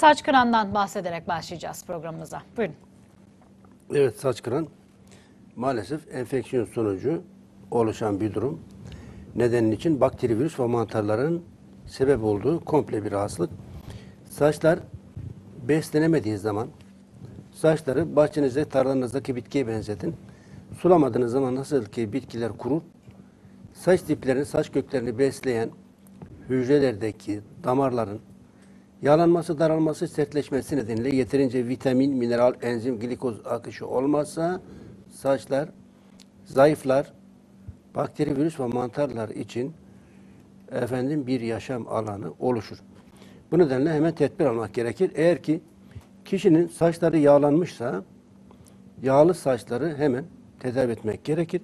Saç kırandan bahsederek başlayacağız programımıza. Buyurun. Evet saç kıran maalesef enfeksiyon sonucu oluşan bir durum. Nedenin için bakteri, virüs ve mantarların sebep olduğu komple bir rahatsızlık. Saçlar beslenemediği zaman saçları bahçenizde, tarlanızdaki bitkiye benzetin. Sulamadığınız zaman nasıl ki bitkiler kurur, saç diplerini, saç köklerini besleyen hücrelerdeki damarların yağlanması, daralması, sertleşmesi nedeniyle yeterince vitamin, mineral, enzim, glikoz akışı olmazsa saçlar zayıflar, bakteri, virüs ve mantarlar için efendim bir yaşam alanı oluşur. Bu nedenle hemen tedbir almak gerekir. Eğer ki kişinin saçları yağlanmışsa yağlı saçları hemen tedavi etmek gerekir.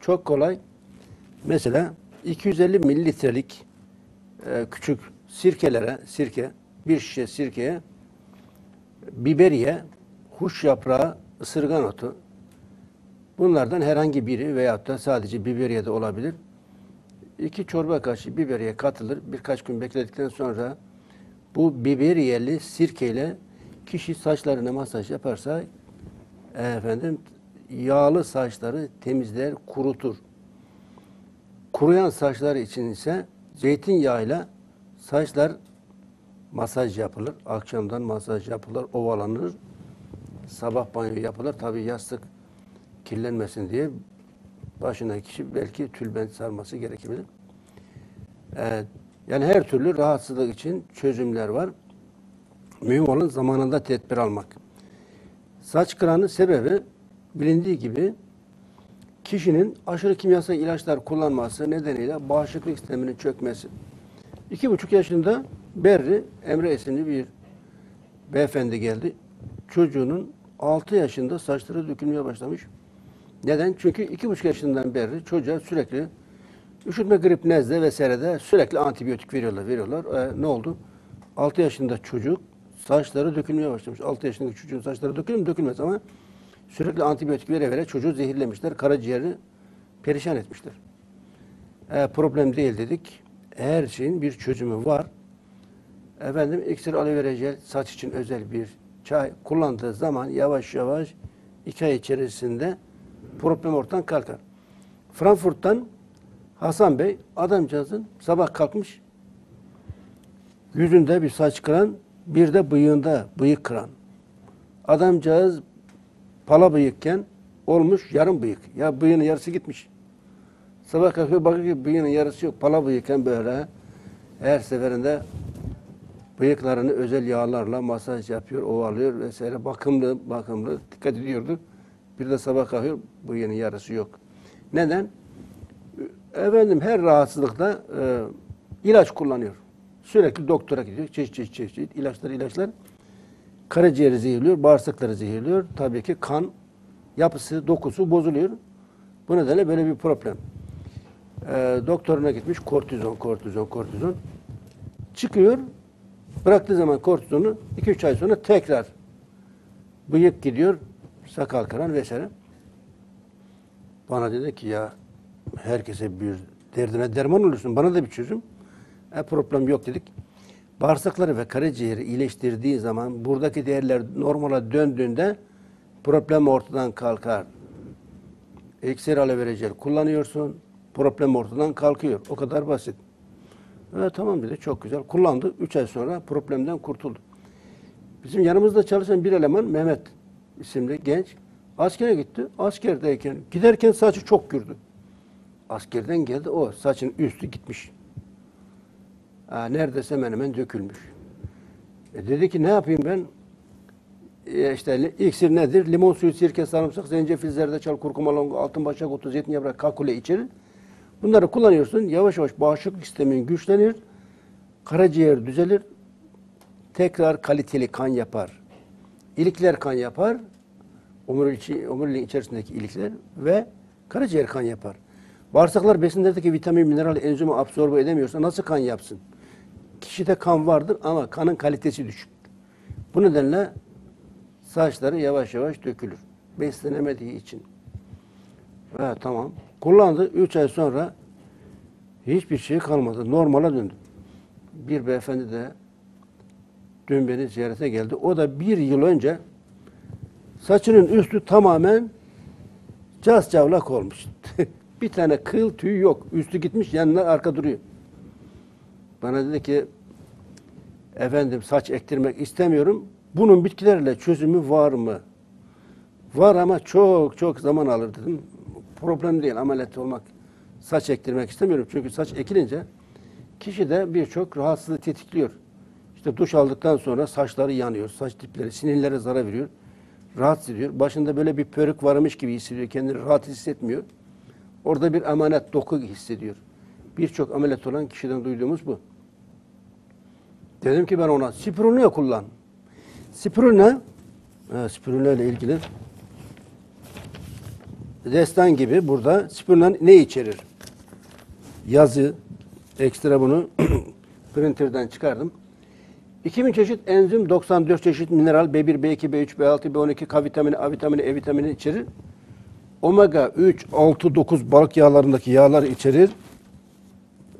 Çok kolay. Mesela 250 mililitrelik e, küçük sirkelere, sirke, bir şişe sirkeye biberiye, huş yaprağı, ısırgan otu bunlardan herhangi biri veyahut da sadece biberiye de olabilir. İki çorba kaşığı biberiye katılır. Birkaç gün bekledikten sonra bu biberiyeli sirkeyle kişi saçlarına masaj yaparsa efendim yağlı saçları temizler, kurutur. Kuruyan saçlar için ise zeytinyağıyla saçlar masaj yapılır. Akşamdan masaj yapılır, ovalanır. Sabah banyo yapılır. Tabi yastık kirlenmesin diye başına kişi belki tülbent sarması gerekebilir. Evet. Yani her türlü rahatsızlık için çözümler var. Mühim olan zamanında tedbir almak. Saç kıranın sebebi bilindiği gibi kişinin aşırı kimyasal ilaçlar kullanması nedeniyle bağışıklık sisteminin çökmesi. İki buçuk yaşında Berri Emre isimli bir beyefendi geldi. Çocuğunun altı yaşında saçları dökülmeye başlamış. Neden? Çünkü iki buçuk yaşından beri çocuğa sürekli üşütme, grip, nezle vesairede sürekli antibiyotik veriyorlar, veriyorlar. Ee, ne oldu? 6 yaşında çocuk saçları dökülmeye başlamış. 6 yaşındaki çocuğun saçları dökülür mü? Dökülmez ama sürekli antibiyotik vere vere çocuğu zehirlemişler. Karaciğeri perişan etmişler. Ee, problem değil dedik. Her şeyin bir çözümü var. Efendim iksir aloe jel saç için özel bir çay kullandığı zaman yavaş yavaş iki ay içerisinde problem ortadan kalkar. Frankfurt'tan Hasan Bey adamcağızın sabah kalkmış yüzünde bir saç kıran bir de bıyığında bıyık kıran. Adamcağız pala bıyıkken olmuş yarım bıyık. Ya bıyığının yarısı gitmiş. Sabah kalkıyor bakıyor ki bıyığının yarısı yok. Pala bıyıkken böyle her seferinde bıyıklarını özel yağlarla masaj yapıyor, ovalıyor vesaire. Bakımlı, bakımlı, dikkat ediyordu. Bir de sabah kalkıyor, bıyığının yarısı yok. Neden? Efendim her rahatsızlıkta e, ilaç kullanıyor. Sürekli doktora gidiyor. Çeşit çeşit çeşit ilaçlar ilaçlar. Karaciğeri zehirliyor, bağırsakları zehirliyor. Tabii ki kan yapısı, dokusu bozuluyor. Bu nedenle böyle bir problem. E, doktoruna gitmiş kortizon, kortizon, kortizon. Çıkıyor, bıraktığı zaman kortizonu 2-3 ay sonra tekrar bıyık gidiyor, sakal kıran vesaire. Bana dedi ki ya herkese bir derdine derman olursun. Bana da bir çözüm. E, problem yok dedik. Bağırsakları ve karaciğeri iyileştirdiği zaman buradaki değerler normala döndüğünde problem ortadan kalkar. İksir aloe kullanıyorsun. Problem ortadan kalkıyor. O kadar basit. E, tamam dedi. Çok güzel. Kullandı. Üç ay sonra problemden kurtuldu. Bizim yanımızda çalışan bir eleman Mehmet isimli genç askere gitti. Askerdeyken giderken saçı çok gürdü. Askerden geldi o saçın üstü gitmiş. Ha, neredeyse hemen hemen dökülmüş. E dedi ki ne yapayım ben? E işte iksir nedir? Limon suyu, sirke, sarımsak, zencefil, zerdeçal, kurkuma, longa, altın başak otu, zeytinyaprağı, kakule içerir. Bunları kullanıyorsun. Yavaş yavaş bağışıklık sistemin güçlenir. Karaciğer düzelir. Tekrar kaliteli kan yapar. İlikler kan yapar. Omuriliğin içerisindeki ilikler ve karaciğer kan yapar. Bağırsaklar besinlerdeki vitamin, mineral, enzimi absorbe edemiyorsa nasıl kan yapsın? Kişide kan vardır ama kanın kalitesi düşük. Bu nedenle saçları yavaş yavaş dökülür. Beslenemediği için. Evet tamam. Kullandı. Üç ay sonra hiçbir şey kalmadı. Normala döndü. Bir beyefendi de dün beni ziyarete geldi. O da bir yıl önce saçının üstü tamamen cas cavlak olmuş. bir tane kıl tüy yok. Üstü gitmiş yanına arka duruyor. Bana dedi ki efendim saç ektirmek istemiyorum. Bunun bitkilerle çözümü var mı? Var ama çok çok zaman alır dedim. Problem değil ameliyat olmak. Saç ektirmek istemiyorum. Çünkü saç ekilince kişide birçok rahatsızlığı tetikliyor. İşte duş aldıktan sonra saçları yanıyor. Saç dipleri, sinirlere zarar veriyor. Rahatsız ediyor. Başında böyle bir pörük varmış gibi hissediyor. Kendini rahat hissetmiyor. Orada bir emanet doku hissediyor. Birçok ameliyat olan kişiden duyduğumuz bu. Dedim ki ben ona spirulina kullan. Spirulina, ha, spirulina ile ilgili destan gibi burada spirulina ne içerir? Yazı, ekstra bunu printerden çıkardım. 2000 çeşit enzim, 94 çeşit mineral, B1, B2, B3, B6, B12, K vitamini, A vitamini, E vitamini içerir. Omega 3, 6, 9 balık yağlarındaki yağlar içerir.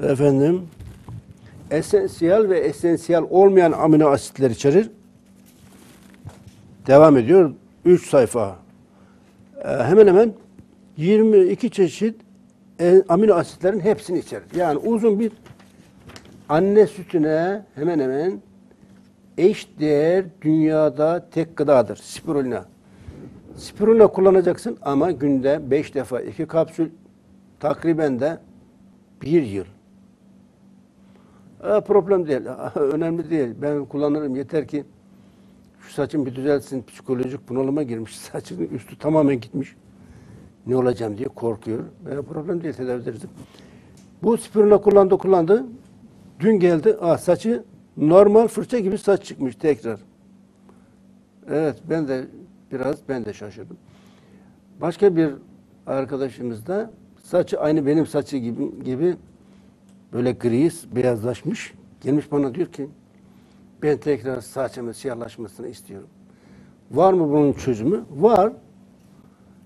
Efendim, esansiyel ve esansiyel olmayan amino asitler içerir. Devam ediyor. 3 sayfa. Ee, hemen hemen 22 çeşit e, amino asitlerin hepsini içerir. Yani uzun bir anne sütüne hemen hemen eş değer dünyada tek gıdadır. Spirulina. Spirulina kullanacaksın ama günde 5 defa 2 kapsül takriben de 1 yıl. Aa, problem değil. Önemli değil. Ben kullanırım. Yeter ki şu saçım bir düzelsin. Psikolojik bunalıma girmiş. Saçın üstü tamamen gitmiş. Ne olacağım diye korkuyor. Ben problem değil. Tedavi ederiz. Bu spirulina kullandı kullandı. Dün geldi. Aa, saçı normal fırça gibi saç çıkmış tekrar. Evet ben de biraz ben de şaşırdım. Başka bir arkadaşımız da saçı aynı benim saçı gibi, gibi böyle gri, beyazlaşmış. Gelmiş bana diyor ki ben tekrar saçımın siyahlaşmasını istiyorum. Var mı bunun çözümü? Var.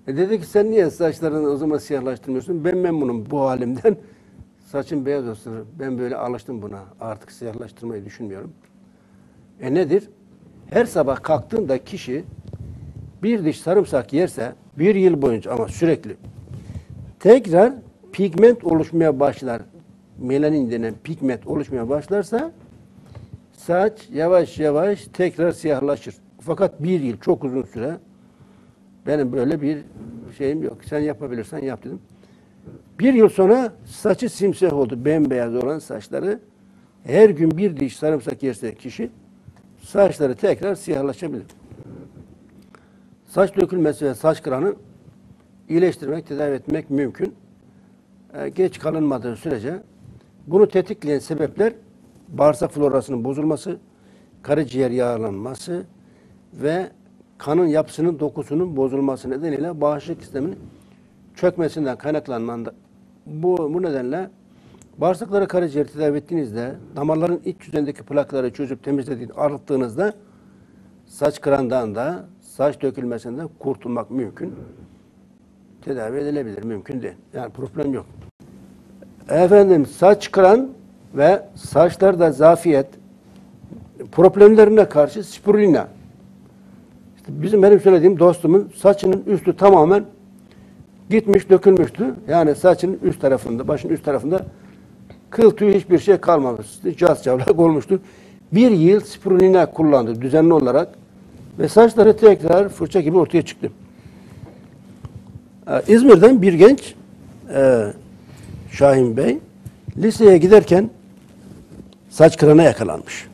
E dedi ki sen niye saçlarını o zaman siyahlaştırmıyorsun? Ben memnunum bu halimden. Saçım beyaz olsun. Ben böyle alıştım buna. Artık siyahlaştırmayı düşünmüyorum. E nedir? Her sabah kalktığında kişi bir diş sarımsak yerse bir yıl boyunca ama sürekli tekrar pigment oluşmaya başlar. Melanin denen pigment oluşmaya başlarsa saç yavaş yavaş tekrar siyahlaşır. Fakat bir yıl çok uzun süre benim böyle bir şeyim yok. Sen yapabilirsen yap dedim. Bir yıl sonra saçı simsiyah oldu. Bembeyaz olan saçları. Her gün bir diş sarımsak yerse kişi saçları tekrar siyahlaşabilir. Saç dökülmesi ve saç kıranı iyileştirmek, tedavi etmek mümkün. Ee, geç kalınmadığı sürece bunu tetikleyen sebepler bağırsak florasının bozulması, karaciğer yağlanması ve kanın yapısının dokusunun bozulması nedeniyle bağışıklık sisteminin çökmesinden kaynaklanmanda bu, bu nedenle bağırsakları karaciğer tedavi ettiğinizde damarların iç yüzeyindeki plakları çözüp temizlediğini arıttığınızda saç kırandan da saç dökülmesinden kurtulmak mümkün. Tedavi edilebilir. Mümkün değil. Yani problem yok. Efendim saç kıran ve saçlarda zafiyet problemlerine karşı spirulina. Bizim benim söylediğim dostumun saçının üstü tamamen gitmiş dökülmüştü. Yani saçının üst tarafında, başın üst tarafında kıl tüy hiçbir şey kalmamıştı. Cas cavlak olmuştu. Bir yıl spirulina kullandı düzenli olarak ve saçları tekrar fırça gibi ortaya çıktı. Ee, İzmir'den bir genç e, Şahin Bey liseye giderken saç kırana yakalanmış.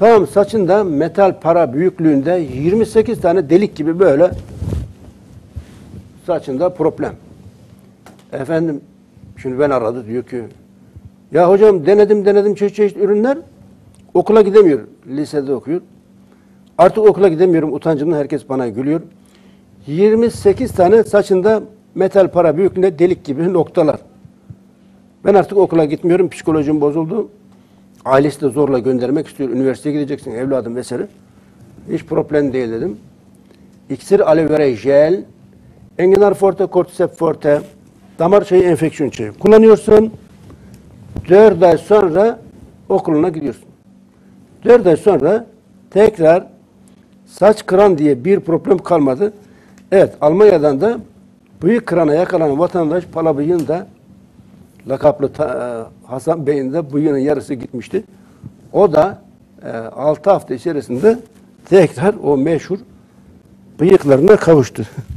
Tamam saçında metal para büyüklüğünde 28 tane delik gibi böyle saçında problem. Efendim şimdi ben aradı diyor ki ya hocam denedim denedim çeşit çeşit ürünler okula gidemiyor. Lisede okuyor. Artık okula gidemiyorum utancımdan herkes bana gülüyor. 28 tane saçında metal para büyüklüğünde delik gibi noktalar. Ben artık okula gitmiyorum. Psikolojim bozuldu. Ailesi de zorla göndermek istiyor. Üniversiteye gideceksin evladım vesaire. Hiç problem değil dedim. İksir aloe vera jel, enginar forte, cordyceps forte, damar çayı, enfeksiyon çayı. Kullanıyorsun. 4 ay sonra okuluna gidiyorsun. 4 ay sonra tekrar saç kıran diye bir problem kalmadı. Evet Almanya'dan da bıyık kırana yakalanan vatandaş pala bıyığın da lakaplı ta- e, Hasan Bey'in de bıyığının yarısı gitmişti. O da 6 hafta içerisinde tekrar o meşhur bıyıklarına kavuştu.